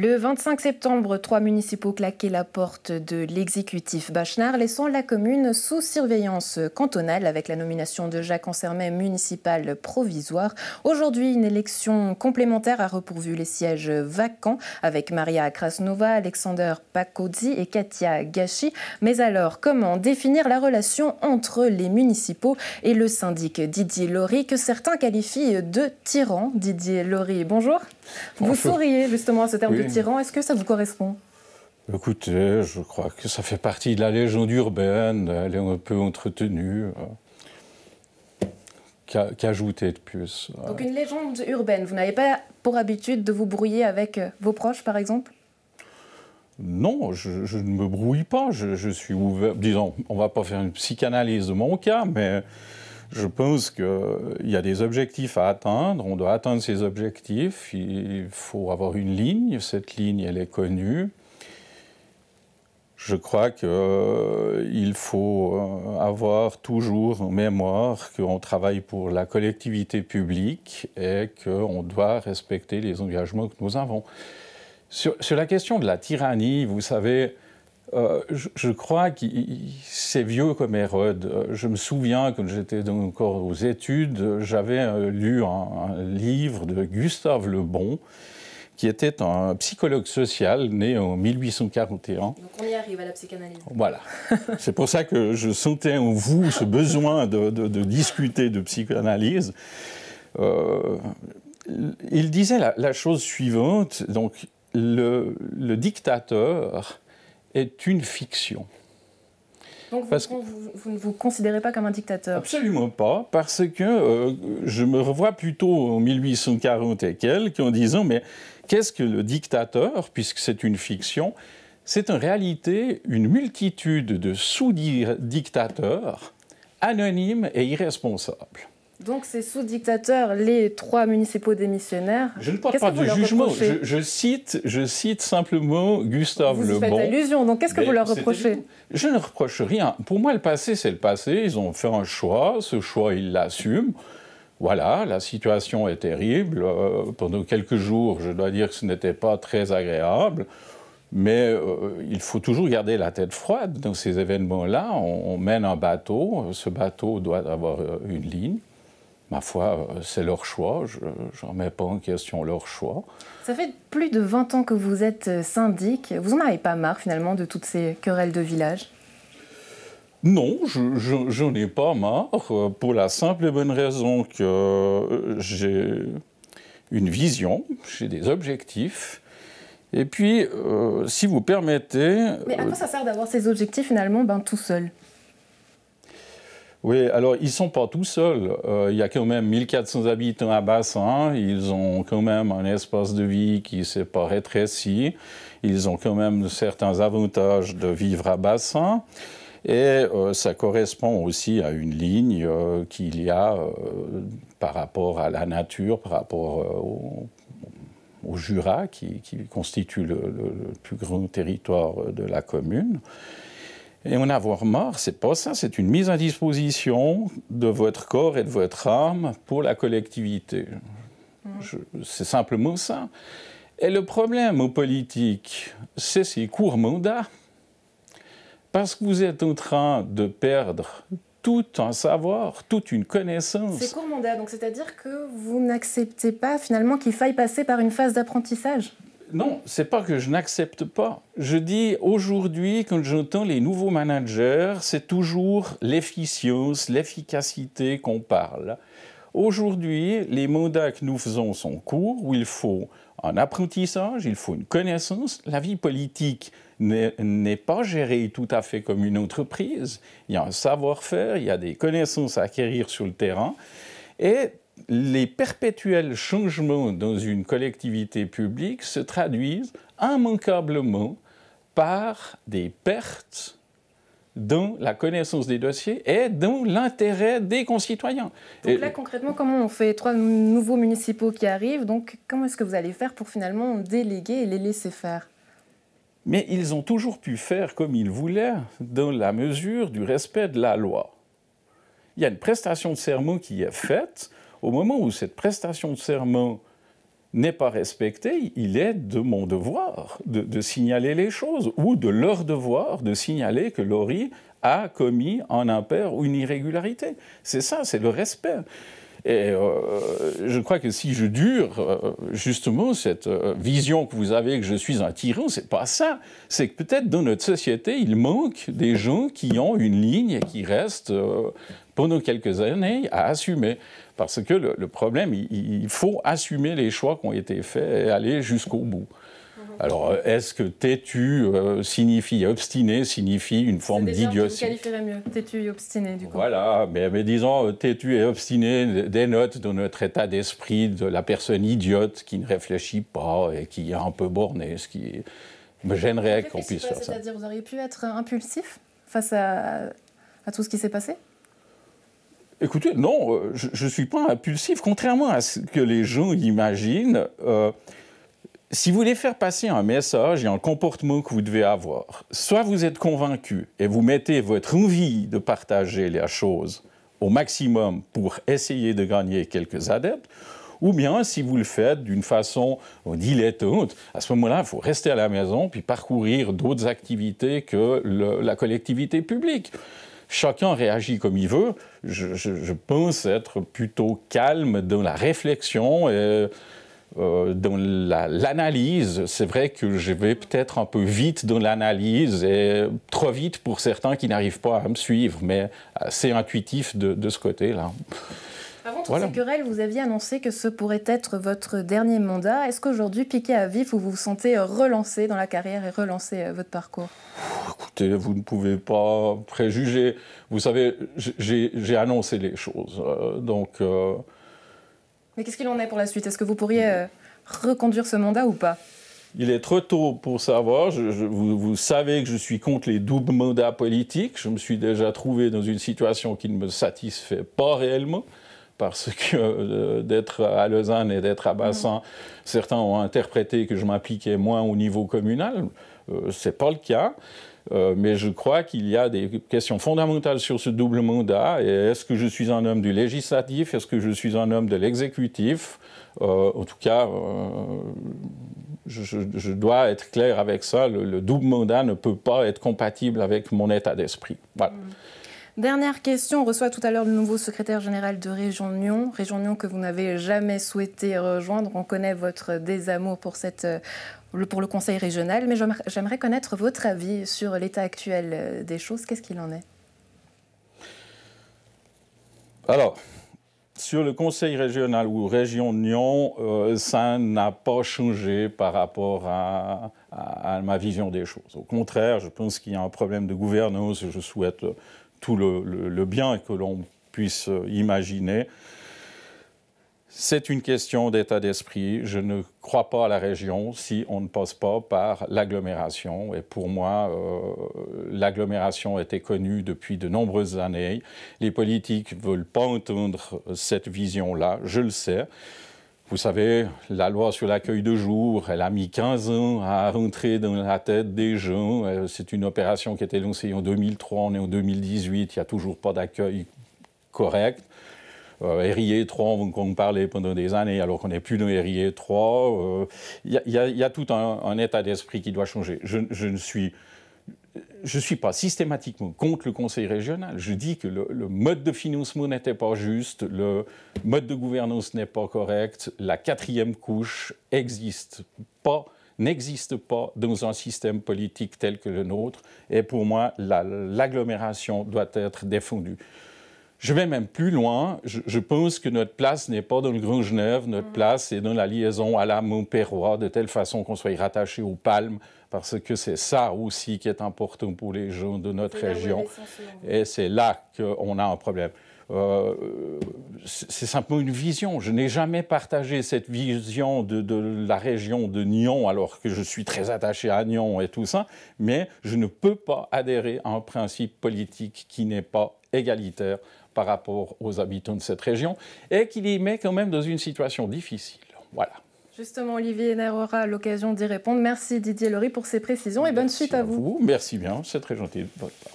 Le 25 septembre, trois municipaux claquaient la porte de l'exécutif Bachenard, laissant la commune sous surveillance cantonale avec la nomination de Jacques Ansermet municipal provisoire. Aujourd'hui, une élection complémentaire a repourvu les sièges vacants avec Maria Krasnova, Alexander Pakodzi et Katia Gachi. Mais alors, comment définir la relation entre les municipaux et le syndic Didier Laurie, que certains qualifient de tyran? Didier Laurie, bonjour. Vous souriez justement à ce terme de tyran. Est-ce que ça vous correspond? Écoutez, je crois que ça fait partie de la légende urbaine. Elle est un peu entretenue. Euh, qu'ajouter de plus Donc une légende urbaine. Vous n'avez pas pour habitude de vous brouiller avec euh, vos proches, par exemple? Non, je, ne me brouille pas. Je, je, suis ouvert. Disons, on va pas faire une psychanalyse de mon cas, mais je pense qu'il y a des objectifs à atteindre, on doit atteindre ces objectifs, il faut avoir une ligne, cette ligne elle est connue. Je crois qu'il euh, faut euh, avoir toujours en mémoire qu'on travaille pour la collectivité publique et qu'on doit respecter les engagements que nous avons. Sur, sur la question de la tyrannie, vous savez, euh, je, crois que c'est vieux comme Hérode. Je me souviens, quand j'étais encore aux études, j'avais euh, lu un, livre de Gustave Le Bon, qui était un psychologue social né en 1841. Donc on y arrive à la psychanalyse. Voilà. c'est pour ça que je sentais en vous ce besoin de, discuter de psychanalyse. Euh, il disait la, chose suivante, donc le, le dictateur est une fiction. Donc vous, vous, ne vous considérez pas comme un dictateur Absolument pas, parce que euh, je me revois plutôt en 1840 et quelques en disant, mais qu'est-ce que le dictateur, puisque c'est une fiction? C'est en réalité une multitude de sous-dictateurs anonymes et irresponsables. Donc c'est sous dictateur les trois municipaux démissionnaires. Je ne porte pas de jugement. Je, cite, je cite simplement Gustave vous Le Bon. Vous faites allusion. Donc qu'est-ce que vous leur reprochez Je ne reproche rien. Pour moi, le passé, c'est le passé. Ils ont fait un choix. Ce choix, ils l'assument. Voilà, la situation est terrible. Euh, pendant quelques jours, je dois dire que ce n'était pas très agréable. Mais euh, il faut toujours garder la tête froide dans ces événements-là. on, mène un bateau. Ce bateau doit avoir euh, une ligne ma foi, euh, c'est leur choix. Je ne remets pas en question leur choix. Ça fait plus de 20 ans que vous êtes euh, syndic. Vous n'en avez pas marre finalement de toutes ces querelles de village? Non, je n'en ai pas marre, euh, pour la simple et bonne raison que j'ai une vision, j'ai des objectifs. Et puis, si vous permettez... Mais à quoi ça sert d'avoir ces objectifs finalement ben, tout seul? Oui, alors ils ne sont pas tout seuls. Euh, il y a quand même 1400 habitants à Bassin. Ils ont quand même un espace de vie qui ne s'est pas rétréci. Ils ont quand même certains avantages de vivre à Bassin. Et euh, ça correspond aussi à une ligne euh, qu'il y a par rapport à la nature, par rapport au, Jura, qui, constitue le, plus grand territoire de la commune. Et en avoir marre, c'est pas ça, c'est une mise à disposition de votre corps et de votre âme pour la collectivité. C'est simplement ça. Et le problème aux politiques, c'est ces courts mandats. Parce que vous êtes en train de perdre tout un savoir, toute une connaissance. C'est court mandat, donc c'est-à-dire que vous n'acceptez pas finalement qu'il faille passer par une phase d'apprentissage? Non, c'est pas que je n'accepte pas. Je dis aujourd'hui, quand j'entends les nouveaux managers, c'est toujours l'efficience, l'efficacité qu'on parle. Aujourd'hui, les mandats que nous faisons sont courts, où il faut un apprentissage, il faut une connaissance. La vie politique n'est pas gérée tout à fait comme une entreprise. Il y a un savoir-faire, il y a des connaissances à acquérir sur le terrain. Et les perpétuels changements dans une collectivité publique se traduisent immanquablement par des pertes dans la connaissance des dossiers et dans l'intérêt des concitoyens. Donc là, concrètement, comment on fait trois nouveaux municipaux qui arrivent? Donc, comment est-ce que vous allez faire pour finalement déléguer et les laisser faire? Mais ils ont toujours pu faire comme ils voulaient, dans la mesure du respect de la loi. Il y a une prestation de serment qui est faite au moment où cette prestation de serment n'est pas respecté, il est de mon devoir de, signaler les choses, ou de leur devoir de signaler que Laurie a commis un impair ou une irrégularité. C'est ça, c'est le respect. Et euh, je crois que si je dure euh, justement cette euh, vision que vous avez que je suis un tyran, c'est pas ça. C'est que peut-être dans notre société, il manque des gens qui ont une ligne et qui restent pendant quelques années à assumer. Parce que le, problème, il, faut assumer les choix qui ont été faits et aller jusqu'au bout. Alors, euh, est-ce que têtu euh, signifie obstiné, signifie une forme d'idiotie Vous qualifierais mieux, têtu et obstiné, du coup. Voilà, mais, mais disons, euh, têtu et obstiné dénote de notre état d'esprit de la personne idiote qui ne réfléchit pas et qui est un peu bornée, ce qui me gênerait qu'on puisse faire ça. C'est-à-dire, vous auriez pu être impulsif face à, à tout ce qui s'est passé? Écoutez, non, je ne suis pas impulsif. Contrairement à ce que les gens imaginent, si vous voulez faire passer un message et un comportement que vous devez avoir, soit vous êtes convaincu et vous mettez votre envie de partager la chose au maximum pour essayer de gagner quelques adeptes, ou bien si vous le faites d'une façon dilettante, à ce moment-là, il faut rester à la maison puis parcourir d'autres activités que la collectivité publique. Chacun réagit comme il veut. Je, je pense être plutôt calme dans la réflexion et euh, dans l'analyse, c'est vrai que je vais peut-être un peu vite dans l'analyse et trop vite pour certains qui n'arrivent pas à me suivre, mais c'est intuitif de, ce côté-là. Avant toutes ces querelles, vous aviez annoncé que ce pourrait être votre dernier mandat. Est-ce qu'aujourd'hui, piqué à vif, vous vous sentez relancé dans la carrière et relancer euh, votre parcours? Écoutez, vous ne pouvez pas préjuger. Vous savez, j'ai annoncé les choses. Euh, donc. Mais qu'est-ce qu'il en est pour la suite? Est-ce que vous pourriez euh, reconduire ce mandat ou pas? Il est trop tôt pour savoir. vous, savez que je suis contre les doubles mandats politiques. Je me suis déjà trouvé dans une situation qui ne me satisfait pas réellement. Parce que euh, d'être à Lausanne et d'être à Bassin, mm. certains ont interprété que je m'appliquais moins au niveau communal. Euh, Ce n'est pas le cas. Euh, mais je crois qu'il y a des questions fondamentales sur ce double mandat. Est-ce que je suis un homme du législatif? Est-ce que je suis un homme de l'exécutif? Euh, En tout cas, je, dois être clair avec ça. Le, double mandat ne peut pas être compatible avec mon état d'esprit. Voilà. Mm. Dernière question, on reçoit tout à l'heure le nouveau secrétaire général de Région Nyon, Région Nyon que vous n'avez jamais souhaité rejoindre. On connaît votre désamour pour, pour le conseil régional, mais j'aimerais connaître votre avis sur l'état actuel euh, des choses. Qu'est-ce qu'il en est? Alors, sur le conseil régional ou région Nyon, euh, ça n'a pas changé par rapport à, ma vision des choses. Au contraire, je pense qu'il y a un problème de gouvernance. Je souhaite tout le, bien que l'on puisse imaginer. C'est une question d'état d'esprit. Je ne crois pas à la région si on ne passe pas par l'agglomération. Et pour moi, euh, l'agglomération était connue depuis de nombreuses années. Les politiques ne veulent pas entendre cette vision-là, je le sais. Vous savez, la loi sur l'accueil de jour, elle a mis 15 ans à rentrer dans la tête des gens. Euh, c'est une opération qui a été lancée en 2003, on est en 2018, il n'y a toujours pas d'accueil correct. Euh, RIE 3, on parlait pendant des années, alors qu'on n'est plus dans RIE 3. Il y, a tout un, état d'esprit qui doit changer. Je ne suis je ne suis pas systématiquement contre le conseil régional. Je dis que le, mode de financement n'était pas juste, le mode de gouvernance n'est pas correct, la quatrième couche n'existe pas dans un système politique tel que le nôtre. Et pour moi, l'agglomération doit être défendue. Je vais même plus loin. Je, pense que notre place n'est pas dans le Grand Genève. Notre mm. place est dans la liaison à la Montpérois, de telle façon qu'on soit rattaché aux Palmes, parce que c'est ça aussi qui est important pour les gens de notre région. Et c'est là qu'on a un problème. Euh, c'est simplement une vision. Je n'ai jamais partagé cette vision de, de, la région de Nyon, alors que je suis très attaché à Nyon et tout ça, mais je ne peux pas adhérer à un principe politique qui n'est pas égalitaire par rapport aux habitants de cette région et qui les met quand même dans une situation difficile. Voilà. Justement, Olivier Henner aura l'occasion d'y répondre. Merci Didier Laurie pour ces précisions et bonne suite à, vous. Merci bien, c'est très gentil de votre part.